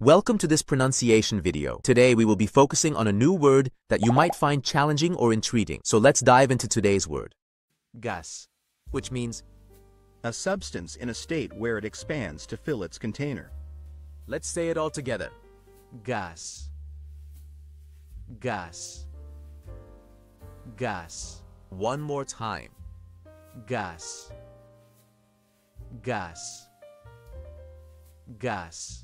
Welcome to this pronunciation video. Today we will be focusing on a new word that you might find challenging or intriguing. So let's dive into today's word. Gas, which means a substance in a state where it expands to fill its container. Let's say it all together. Gas. Gas. Gas. One more time. Gas. Gas. Gas.